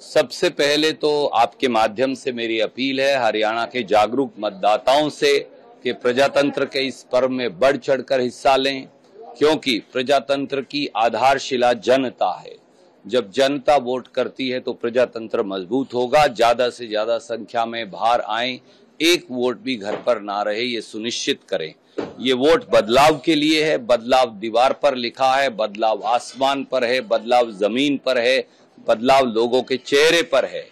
सबसे पहले तो आपके माध्यम से मेरी अपील है, हरियाणा के जागरूक मतदाताओं से कि प्रजातंत्र के इस पर्व में बढ़ चढ़कर हिस्सा लें, क्योंकि प्रजातंत्र की आधारशिला जनता है। जब जनता वोट करती है तो प्रजातंत्र मज़बूत होगा, ज़्यादा से ज़्यादा संख्या में बाहर आए, एक वोट भी घर पर ना रहे, ये सुनिश्चित करें। ये वोट बदलाव के लिए है, बदलाव दीवार पर लिखा है, बदलाव आसमान पर है, बदलाव ज़मीन पर है बदलाव लोगों के चेहरे पर है,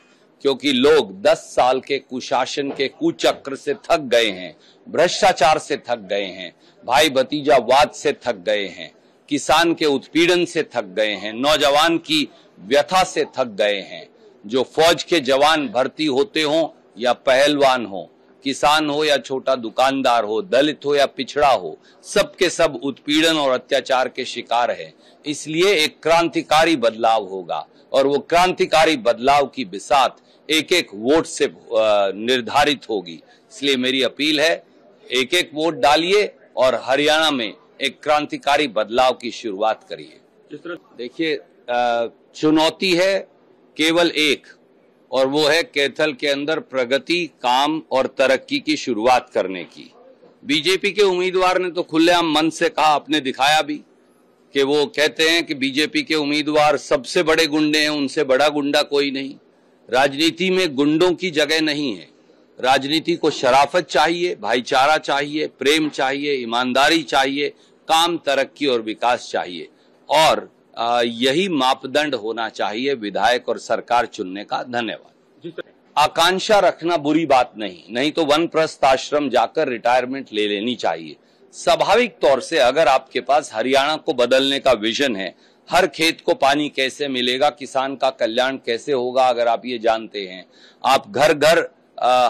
क्योंकि लोग 10 साल के कुशासन के कुचक्र से थक गए हैं, भ्रष्टाचार से थक गए हैं, भाई भतीजा वाद से थक गए हैं, किसान के उत्पीड़न से थक गए हैं, नौजवान की व्यथा से थक गए हैं, जो फौज के जवान भर्ती होते हो या पहलवान हो। किसान हो या छोटा दुकानदार हो, दलित हो या पिछड़ा हो, सबके सब उत्पीड़न और अत्याचार के शिकार है। इसलिए एक क्रांतिकारी बदलाव होगा और वो क्रांतिकारी बदलाव की बिसात एक एक वोट से निर्धारित होगी। इसलिए मेरी अपील है एक एक वोट डालिए और हरियाणा में एक क्रांतिकारी बदलाव की शुरुआत करिए। देखिए चुनौती है केवल एक और वो है कैथल के अंदर प्रगति, काम और तरक्की की शुरुआत करने की। बीजेपी के उम्मीदवार ने तो खुलेआम मन से कहा, आपने दिखाया भी, कि वो कहते हैं कि बीजेपी के उम्मीदवार सबसे बड़े गुंडे हैं, उनसे बड़ा गुंडा कोई नहीं। राजनीति में गुंडों की जगह नहीं है। राजनीति को शराफत चाहिए, भाईचारा चाहिए, प्रेम चाहिए, ईमानदारी चाहिए, काम, तरक्की और विकास चाहिए। और यही मापदंड होना चाहिए विधायक और सरकार चुनने का धन्यवाद। आकांक्षा रखना बुरी बात नहीं नहीं तो वन प्रस्थ आश्रम जाकर रिटायरमेंट ले लेनी चाहिए। स्वाभाविक तौर से अगर आपके पास हरियाणा को बदलने का विजन है हर खेत को पानी कैसे मिलेगा किसान का कल्याण कैसे होगा अगर आप ये जानते हैं आप घर घर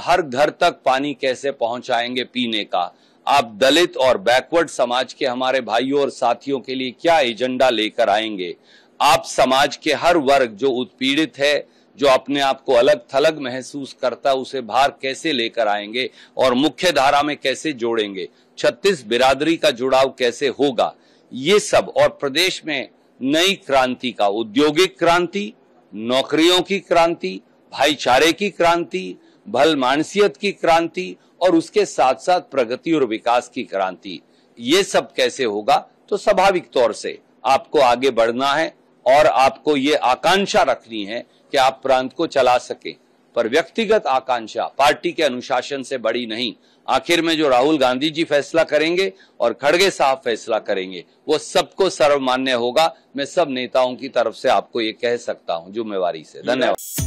हर घर तक पानी कैसे पहुंचाएँगे पीने का आप दलित और बैकवर्ड समाज के हमारे भाइयों और साथियों के लिए क्या एजेंडा लेकर आएँगे? आप समाज के हर वर्ग जो उत्पीड़ित है, जो अपने आप को अलग थलग महसूस करता, उसे बाहर कैसे लेकर आएँगे और मुख्य धारा में कैसे जोड़ेंगे? छत्तीस बिरादरी का जुड़ाव कैसे होगा? ये सब और प्रदेश में नई क्रांति का औद्योगिक क्रांति, नौकरियों की क्रांति, भाईचारे की क्रांति भल मानसियत की क्रांति और उसके साथ साथ प्रगति और विकास की क्रांति। ये सब कैसे होगा? तो स्वाभाविक तौर से आपको आगे बढ़ना है और आपको ये आकांक्षा रखनी है कि आप प्रांत को चला सके। पर व्यक्तिगत आकांक्षा, पार्टी के अनुशासन से बड़ी नहीं। आखिर में जो राहुल गांधी जी फैसला करेंगे और खड़गे साहब फैसला करेंगे, वो सबको सर्वमान्य होगा। मैं सब नेताओं की तरफ़ से आपको ये कह सकता हूँ, जिम्मेवारी से। धन्यवाद।